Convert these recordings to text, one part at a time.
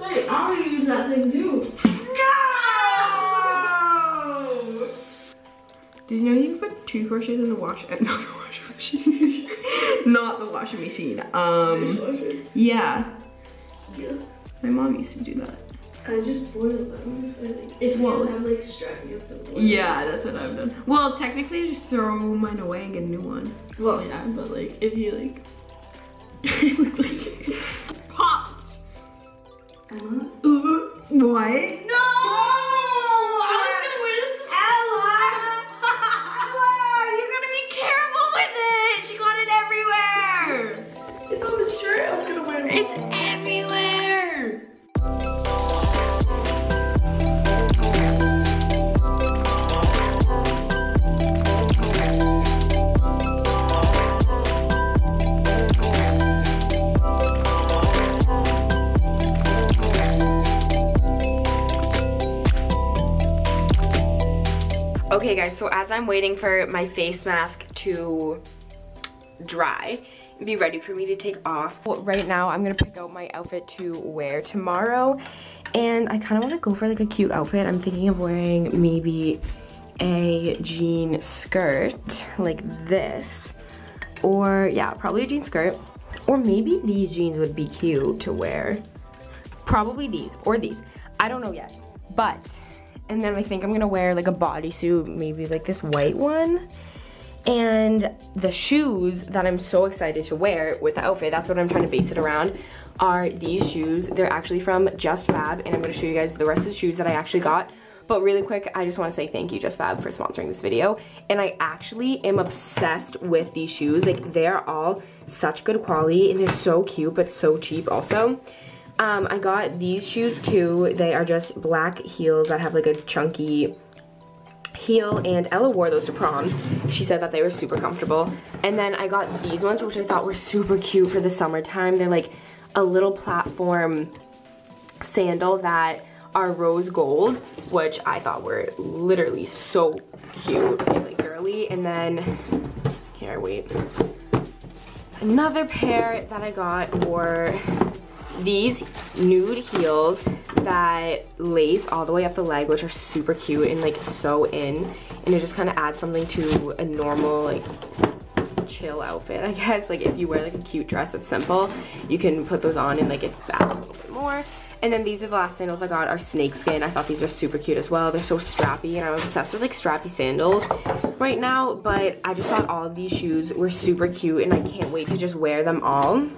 Wait, I want to use that thing too. No! Did you know you can put toothbrushes in the wash, uh, not the washing machine, not the washing machine. Um, yeah, Yeah. my mom used to do that. I just boil them. I. If you Well- don't have like you have to boil. Yeah, that's what I've done. Well, technically, I just throw mine away and get a new one. Well, yeah, but like if you like. Emma. What? No! I was gonna wear this. to Ella! Ella, you gotta be careful with it. She got it everywhere. It's on the shirt. I was gonna wear. It's so as I'm waiting for my face mask to dry and be ready for me to take off. Well, right now I'm gonna pick out my outfit to wear tomorrow and I kind of want to go for like a cute outfit. I'm thinking of wearing maybe a jean skirt like this or yeah, probably a jean skirt or maybe these jeans would be cute to wear. Probably these or these. I don't know yet, but and then I think I'm gonna wear like a bodysuit, maybe like this white one. And the shoes that I'm so excited to wear with the outfit, that's what I'm trying to base it around, are these shoes. They're actually from Just Fab, and I'm gonna show you guys the rest of the shoes that I actually got. But really quick, I just wanna say thank you, Just Fab, for sponsoring this video. And I actually am obsessed with these shoes. Like, they're all such good quality, and they're so cute, but so cheap also. Um, I got these shoes too. They are just black heels that have like a chunky heel and Ella wore those to prom. She said that they were super comfortable. And then I got these ones which I thought were super cute for the summertime. They're like a little platform sandal that are rose gold, which I thought were literally so cute and like girly. And then, here, wait. Another pair that I got were these nude heels that lace all the way up the leg, which are super cute and like so in. And it just kind of adds something to a normal like chill outfit, I guess. Like if you wear like a cute dress that's simple, you can put those on and like it's back a little bit more. And then these are the last sandals I got are snakeskin. I thought these were super cute as well. They're so strappy and I'm obsessed with like strappy sandals right now. But I just thought all of these shoes were super cute and I can't wait to just wear them all.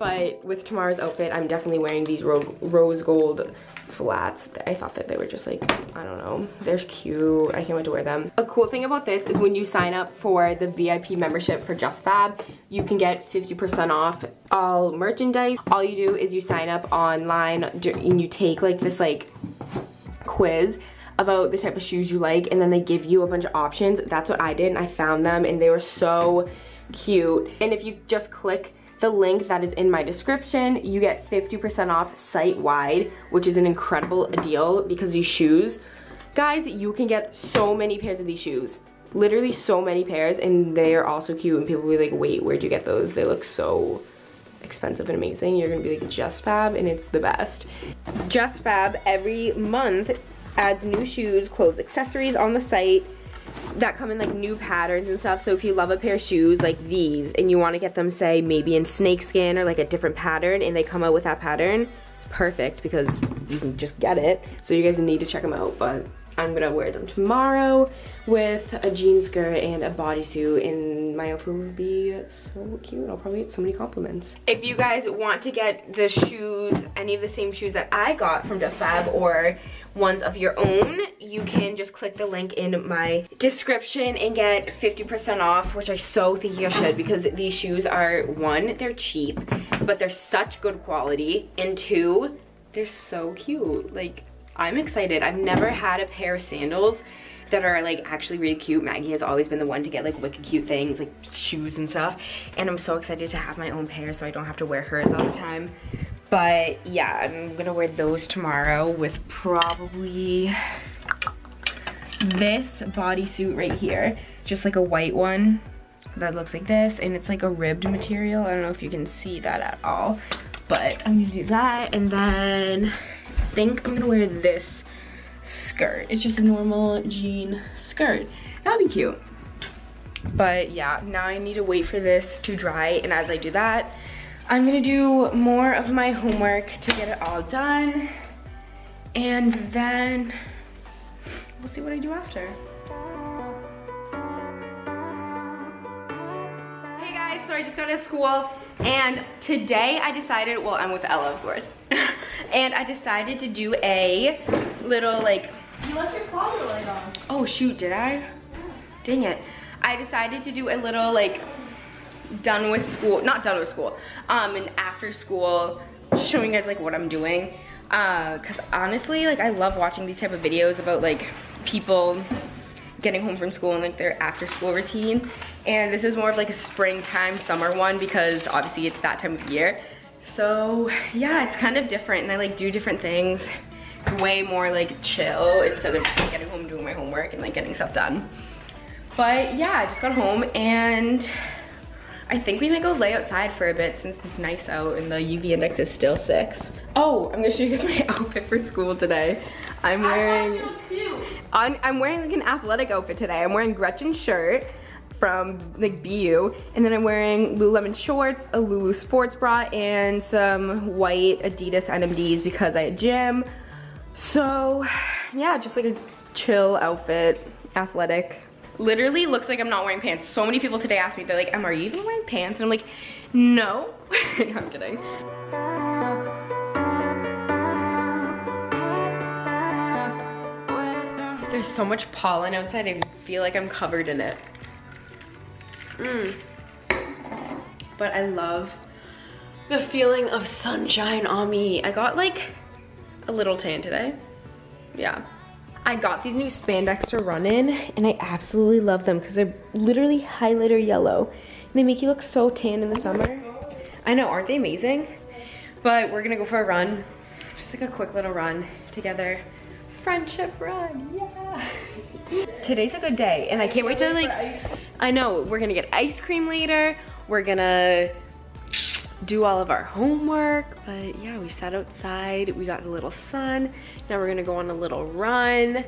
But with tomorrow's outfit, I'm definitely wearing these ro rose gold flats. I thought that they were just like, I don't know, they're cute. I can't wait to wear them. A cool thing about this is when you sign up for the VIP membership for Just Fab, you can get 50% off all merchandise. All you do is you sign up online and you take like this like quiz about the type of shoes you like and then they give you a bunch of options. That's what I did and I found them and they were so cute. And if you just click the link that is in my description, you get 50% off site-wide, which is an incredible deal because these shoes, guys, you can get so many pairs of these shoes. Literally so many pairs and they are also cute and people will be like, wait, where'd you get those? They look so expensive and amazing. You're gonna be like, Just Fab and it's the best. Just Fab every month adds new shoes, clothes, accessories on the site that come in like new patterns and stuff. So if you love a pair of shoes like these and you want to get them say maybe in snakeskin or like a different pattern and they come out with that pattern, it's perfect because you can just get it. So you guys need to check them out. But I'm gonna wear them tomorrow with a jean skirt and a bodysuit and my outfit will be so cute. I'll probably get so many compliments. If you guys want to get the shoes, any of the same shoes that I got from Just Fab or ones of your own, you can just click the link in my description and get 50% off, which I so think you should because these shoes are one, they're cheap, but they're such good quality, and two, they're so cute. Like, I'm excited. I've never had a pair of sandals that are like actually really cute. Maggie has always been the one to get like wicked cute things, like shoes and stuff. And I'm so excited to have my own pair so I don't have to wear hers all the time. But yeah, I'm gonna wear those tomorrow with probably this bodysuit right here. Just like a white one that looks like this and it's like a ribbed material. I don't know if you can see that at all. But I'm gonna do that and then I think I'm gonna wear this skirt. It's just a normal jean skirt. That'd be cute. But yeah, now I need to wait for this to dry and as I do that, I'm gonna do more of my homework to get it all done. And then we'll see what I do after. Hey guys, so I just got to school and today I decided, well I'm with Ella of course, and I decided to do a little like, You left your closet light on. oh shoot, did I? Dang it. I decided to do a little like done with school, not done with school, um, and after school, showing you guys like what I'm doing. Uh, cause honestly, like I love watching these type of videos about like people getting home from school and like their after school routine. And this is more of like a springtime, summer one because obviously it's that time of year. So yeah, it's kind of different and I like do different things. Way more like chill instead of just like, getting home doing my homework and like getting stuff done. But yeah, I just got home and I think we might go lay outside for a bit since it's nice out and the UV index is still six. Oh, I'm gonna show you guys my outfit for school today. I'm wearing, I'm, I'm wearing like an athletic outfit today. I'm wearing Gretchen shirt from like BU and then I'm wearing Lululemon shorts, a Lulu sports bra and some white Adidas NMDs because I had gym. So yeah, just like a chill outfit, athletic. Literally looks like I'm not wearing pants. So many people today asked me, they're like, Em, are you even wearing pants? And I'm like, no. no, I'm kidding. There's so much pollen outside, I feel like I'm covered in it. Mm. But I love the feeling of sunshine on me. I got like a little tan today. Yeah. I got these new spandex to run in and I absolutely love them because they're literally highlighter yellow. And they make you look so tan in the summer. I know, aren't they amazing? But we're gonna go for a run. Just like a quick little run together. Friendship run, yeah. Today's a good day and I can't wait to like, I know, we're gonna get ice cream later. We're gonna do all of our homework, but yeah, we sat outside, we got a little sun. Now we're gonna go on a little run.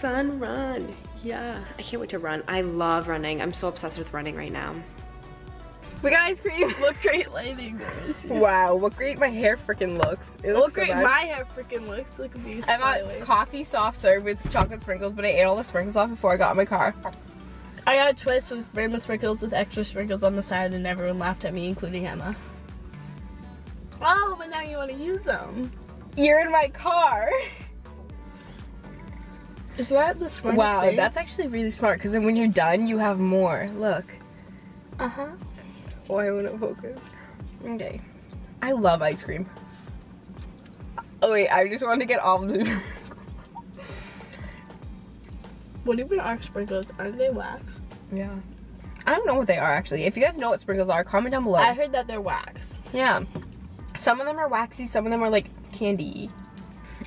Sun run, yeah. I can't wait to run. I love running. I'm so obsessed with running right now. We got ice cream. Look great lighting guys. Wow, what great my hair freaking looks. It Look great my hair freaking looks. Look at these. I got coffee soft serve with chocolate sprinkles, but I ate all the sprinkles off before I got in my car. I got a twist with rainbow sprinkles with extra sprinkles on the side and everyone laughed at me, including Emma. Oh, but now you want to use them. You're in my car. Is that the smartest Wow, thing? that's actually really smart because then when you're done, you have more. Look. Uh-huh. Why won't it focus? Okay. I love ice cream. Oh wait, I just wanted to get all of the. What even are sprinkles? Aren't they wax? yeah. I don't know what they are actually. If you guys know what sprinkles are, comment down below. I heard that they're wax. yeah. Some of them are waxy, some of them are like candy.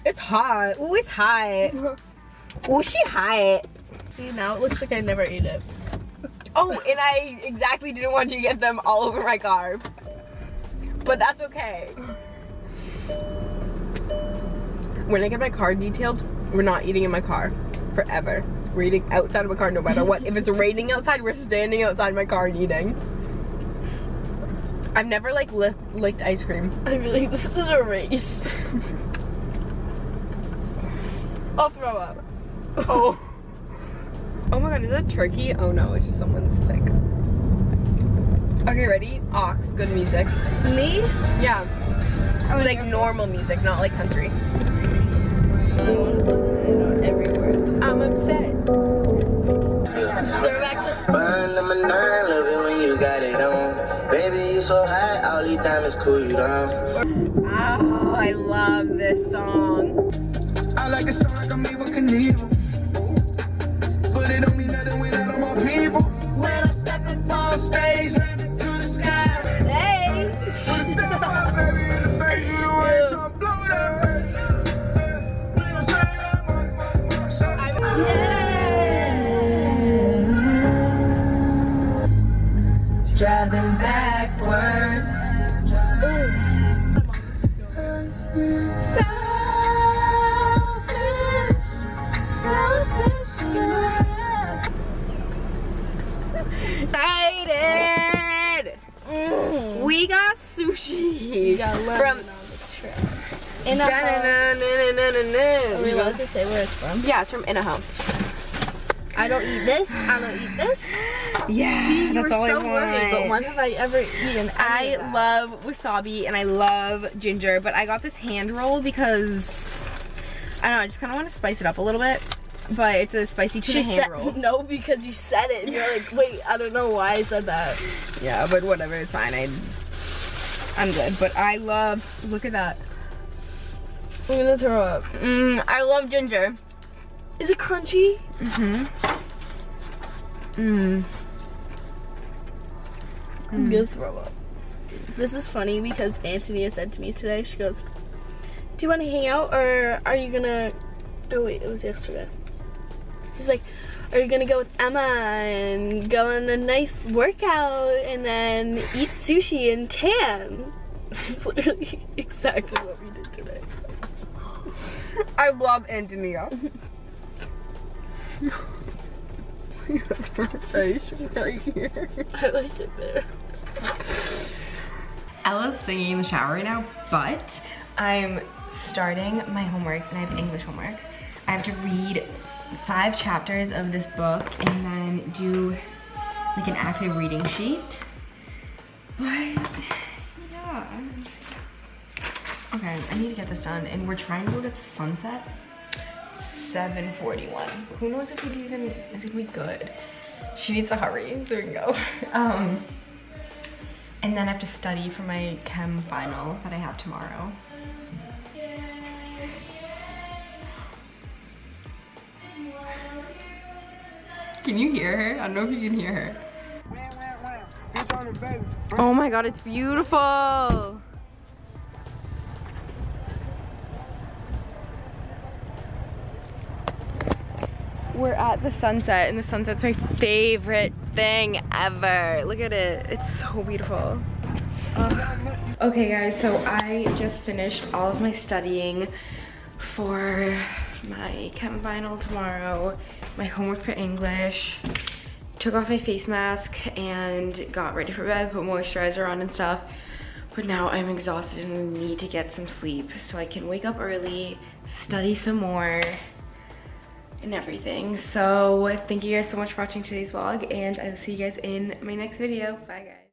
It's hot. Ooh, it's hot. Ooh, she hot. See, now it looks like I never ate it. Oh, and I exactly didn't want you to get them all over my car. But that's okay. When I get my car detailed, we're not eating in my car forever. We're outside of my car no matter what. if it's raining outside, we're standing outside my car and eating. I've never like li- licked ice cream. I feel like this is a race. I'll throw up. Oh. Oh my god, is that turkey? Oh no, it's just someone's sick. Okay, ready? Ox, good music. Me? Yeah. Like normal music, not like country. High, all these cool you down. Oh, I love this song. I like a song like I'm Evel Knievel. But it don't mean nothing without all my people. When I step on stage, You from lemon on the trip. In a home. Are we allowed to say where it's from? Yeah, it's from In a Home. I don't eat this. I don't eat this. Yeah, See, you were so worried, but when have I ever eaten? I love wasabi and I love ginger, but I got this hand roll because I don't know, I just kind of want to spice it up a little bit. But it's a spicy tuna She hand said roll. no because you said it. And you're like, wait, I don't know why I said that. Yeah, but whatever, it's fine. I, I'm good. But I love. Look at that. I'm gonna throw up. Mm, I love ginger. Is it crunchy? Mm-hmm. Mm. I'm gonna throw up. This is funny because Antonia said to me today, she goes, Do you want to hang out or are you gonna. Oh, wait, it was yesterday. She's like, Are you gonna go with Emma and go on a nice workout and then eat sushi and tan? It's literally exactly what we did today. I love Antonia. face right here. I like it there. Ella's singing in the shower right now, but I'm starting my homework and I have English homework. I have to read five chapters of this book and then do like an active reading sheet. But Okay, I need to get this done and we're trying to go to sunset 741. Who knows if we even is it gonna be good? She needs to hurry so we can go. Um and then I have to study for my chem final that I have tomorrow. Can you hear her? I don't know if you can hear her. Oh my god, it's beautiful! We're at the sunset, and the sunset's my favorite thing ever. Look at it, it's so beautiful. Okay guys, so I just finished all of my studying for my chem final tomorrow, my homework for English, took off my face mask and got ready for bed, put moisturizer on and stuff. But now I'm exhausted and need to get some sleep so I can wake up early, study some more, and everything. So thank you guys so much for watching today's vlog and I will see you guys in my next video. Bye guys.